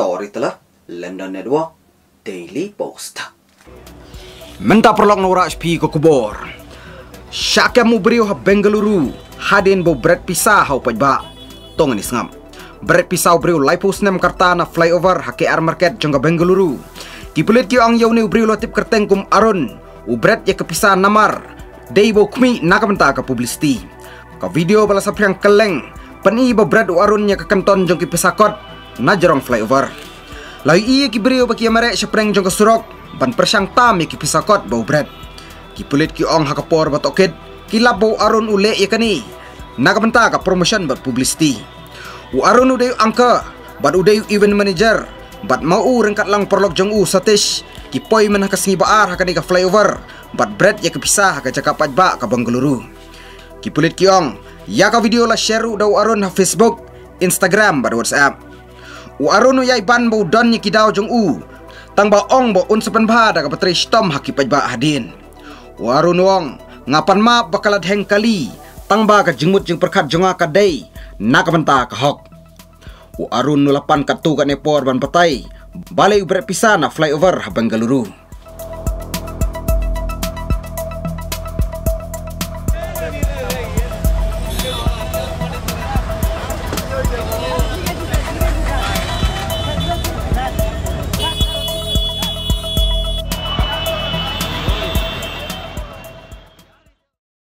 story telah London Network Daily Post. Menta perlok nora HP ko kubor. Syaka mo brio ha Bengaluru. Hadin bo bread pisa ha upaj ba. Tong ni sngam. Bread pisa brio laipus nem karta na flyover ha KR market jangga Bengaluru. Kipulit kyo ang yaw ni brio lotip kerteng kum aron. Ubret ya kepisa namar. Day bo kumi nakamenta ka publicity. Ka video bala sa priang keleng. Pani bo bread u aron nya ka kanton jong kipisakot. Na jarong flyover. Lai iya ki brio baki amare sa preng jong kasurok ban persyang tam ki pisakot bau bread. Ki pulit ki ong hakapor batokid ki labo aron ule ya kani. Nakamenta ka promotion bat publicity. U aron uday angka bat uday event manager bat mau rengkat lang perlok jong u satish ki poi man hakas baar hakani ka flyover bat bread ya kepisah ka cakap ba ka Bengaluru. Ki pulit ki ong ya ka video la share u daw aron ha Facebook, Instagram bat WhatsApp. U arunu yai ban bo don ni kidao jong u. Tang ba ong bo un sepen ba da kapatri stom haki ba hadin. U arunu ong ngapan ma bakalat heng kali. Tang ba ka jengmut jeng perkat jonga ka day. Nakabenta ka hok. U arun nulapan katu ka nepor ban patai. Balai ubret pisana flyover ha Bengaluru.